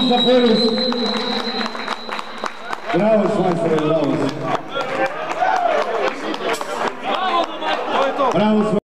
aplauz za Ferus. Bravo, majstore, bravo. Bravo,